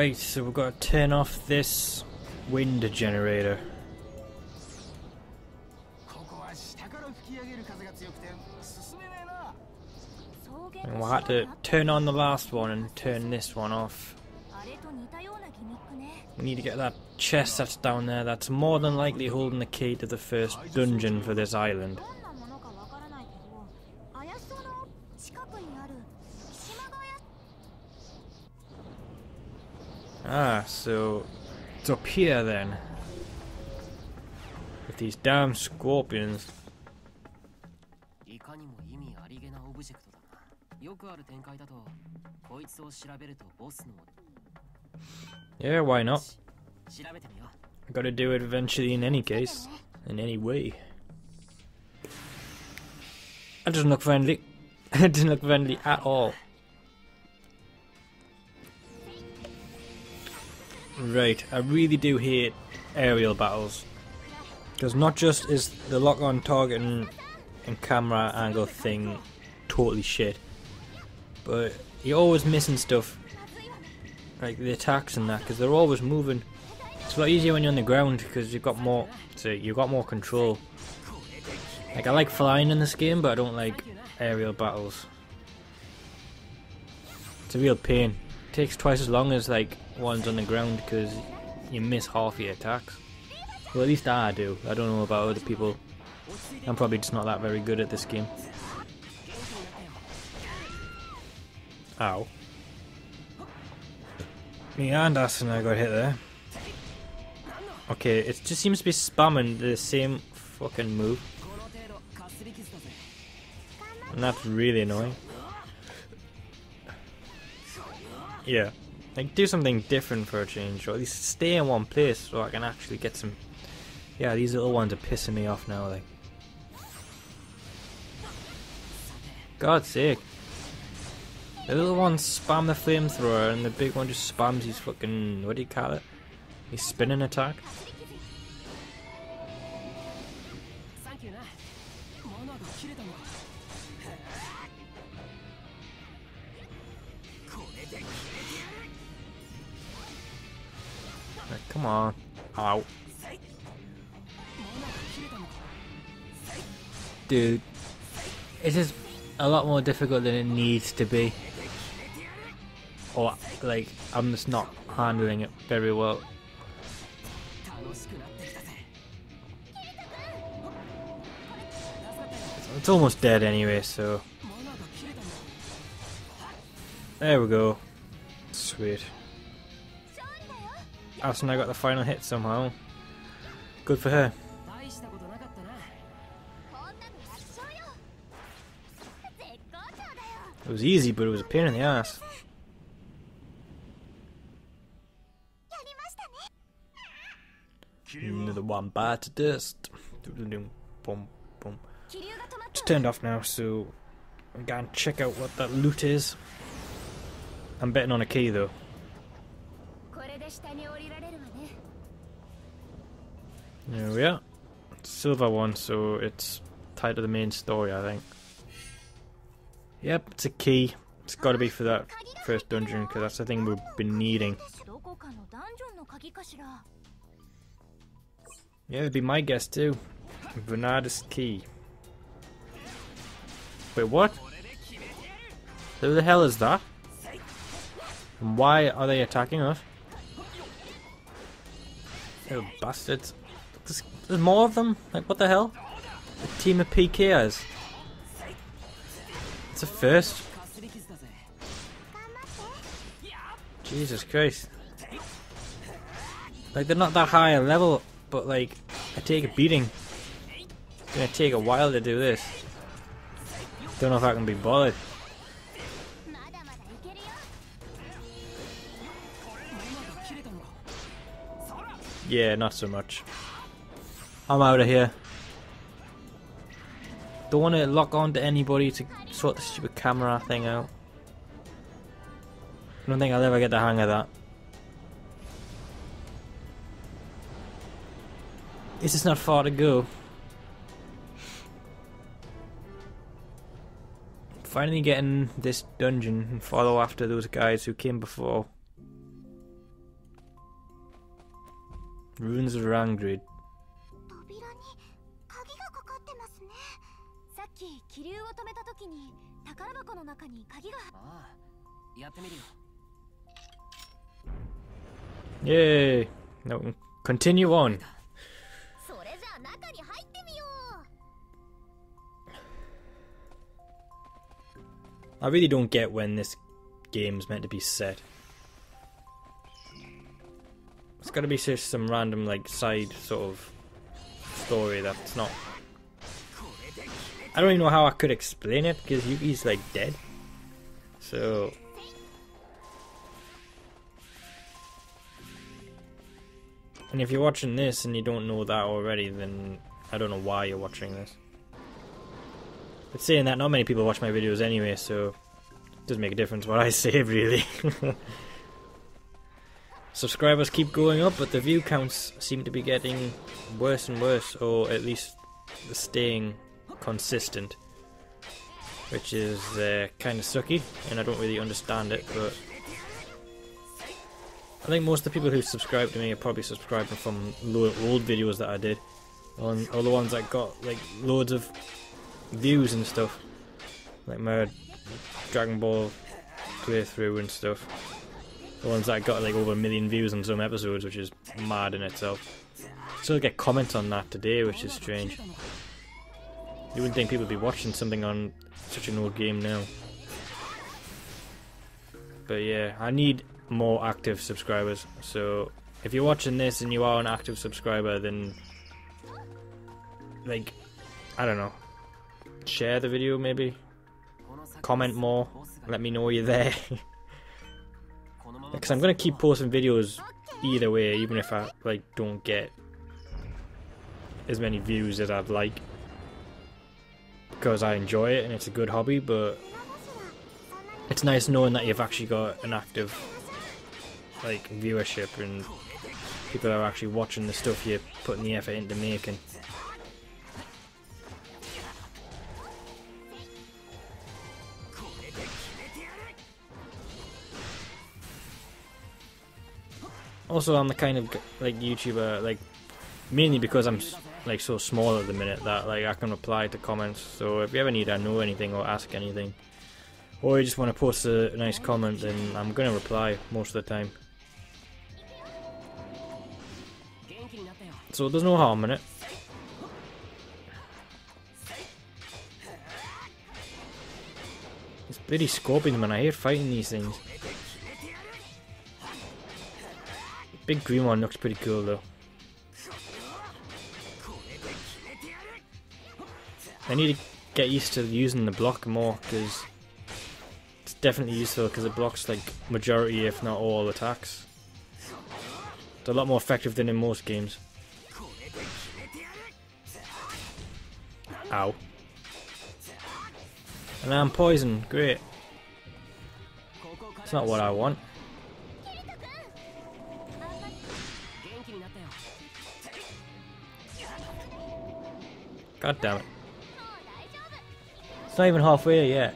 Right, so we've got to turn off this wind generator. And we'll have to turn on the last one and turn this one off. We need to get that chest that's down there that's more than likely holding the key to the first dungeon for this island. Ah, so it's up here then. With these damn scorpions. いかにも意味ありげなオブジェクトだなよくある展開だとこいつを調べるとボスの Yeah, why not? 調べてみよう Gotta do it eventually in any case. In any way. That doesn't look friendly. it doesn't look friendly at all. Right, I really do hate aerial battles. Because not just is the lock on targeting and camera angle thing totally shit, but you're always missing stuff. Like the attacks and that, because they're always moving. It's a lot easier when you're on the ground because you've got more, so you've got more control. Like I like flying in this game, but I don't like aerial battles. It's a real pain takes twice as long as like ones on the ground because you miss half your attacks. Well, at least I do. I don't know about other people. I'm probably just not that very good at this game. Ow. Me and Asuna got hit there. Okay, it just seems to be spamming the same fucking move. And that's really annoying. Yeah. Like, do something different for a change, or at least stay in one place so I can actually get some... Yeah, these little ones are pissing me off now, like... God's sake. The little ones spam the flamethrower, and the big one just spams his fucking... What do you call it? His spinning attack? Come on. Ow. Dude. It's just a lot more difficult than it needs to be. Or, like, I'm just not handling it very well. It's almost dead anyway, so... There we go. Sweet. Asuna got the final hit somehow. Good for her. It was easy, but it was a pain in the ass. Another one bite dust. It's turned off now, so I'm going to check out what that loot is. I'm betting on a key though. There we are. Silver one, so it's tied to the main story, I think. Yep, it's a key. It's got to be for that first dungeon, because that's the thing we've been needing. Yeah, it'd be my guess too. Bernard's key. Wait, what? Who the hell is that? And why are they attacking us? Little bastards. There's, there's, more of them? Like, what the hell? A team of PKs. It's a first. Jesus Christ. Like, they're not that high a level, but like, I take a beating. It's gonna take a while to do this. Don't know if I can be bothered. Yeah, not so much. I'm out of here. Don't want to lock on to anybody to sort the stupid camera thing out. I don't think I'll ever get the hang of that. It's just not far to go. Finally getting this dungeon and follow after those guys who came before. Ruins of Rangrid. 扉に鍵がかかってますねさっき気流を止めた時に宝箱の中に鍵がああやってみるよ Yay! Now we can continue on. それじゃあ中に入ってみよう I really don't get when this game's meant to be set. It's gotta be just some random, like, side sort of story that's not. I don't even know how I could explain it because Yuki's, like, dead. So. And if you're watching this and you don't know that already, then I don't know why you're watching this. But saying that, not many people watch my videos anyway, so it doesn't make a difference what I say, really. Subscribers keep going up, but the view counts seem to be getting worse and worse, or at least staying consistent. Which is uh, kind of sucky, and I don't really understand it, but I think most of the people who subscribe to me are probably subscribing from old videos that I did, on all the ones that got like loads of views and stuff, like my Dragon Ball playthrough and stuff. The ones that got like over a million views on some episodes, which is mad in itself. Still get comments on that today, which is strange. You wouldn't think people would be watching something on such an old game now. But yeah, I need more active subscribers. So if you're watching this and you are an active subscriber, then like I don't know, share the video maybe, comment more, let me know you're there. Because I'm gonna keep posting videos either way, even if I like don't get as many views as I'd like. Because I enjoy it and it's a good hobby, but it's nice knowing that you've actually got an active like viewership and people are actually watching the stuff you're putting the effort into making. also I'm the kind of like YouTuber like mainly because I'm like so small at the minute that like I can reply to comments. So if you ever need to know anything or ask anything, or you just want to post a nice comment, then I'm gonna reply most of the time. So there's no harm in it. It's pretty scorpion man, I hate fighting these things. Big green one looks pretty cool though. I need to get used to using the block more because it's definitely useful because it blocks like majority if not all attacks. It's a lot more effective than in most games. Ow. And I'm poisoned, great. It's not what I want. God damn it. It's not even halfway yet.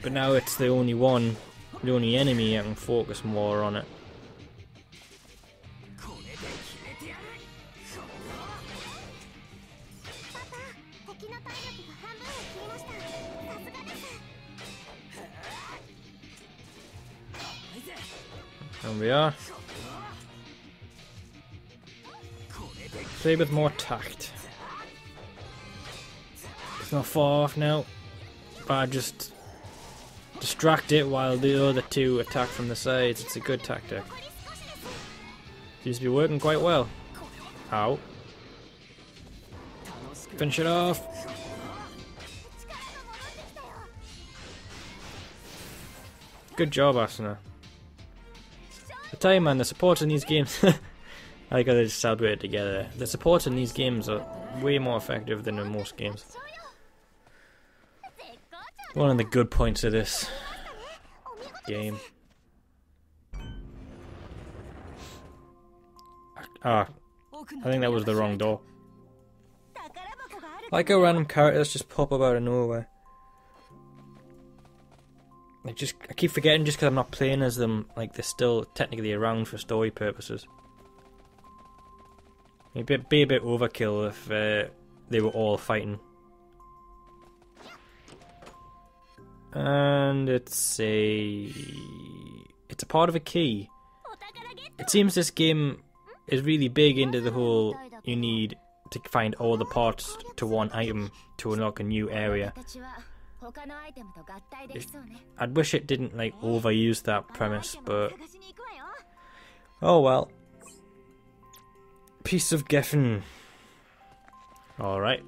But now it's the only one, the only enemy I can focus more on it. There we are. Play with more tact. It's not far off now. But I just distract it while the other two attack from the sides. It's a good tactic. Seems to be working quite well. Ow. Finish it off. Good job, Asuna. I tell you, man, the supports in these games. like how they just celebrate together. The support in these games are way more effective than in most games. One of the good points of this game. Ah, I think that was the wrong door. Like a random character, let's just pop up out of nowhere. I just I keep forgetting just because I'm not playing as them, like they're still technically around for story purposes. It'd be, be a bit overkill if uh, they were all fighting. And it's a... It's a part of a key. It seems this game is really big into the whole you need to find all the parts to one item to unlock a new area. I'd wish it didn't like overuse that premise, but... Oh well. Piece of Geffen. Alright.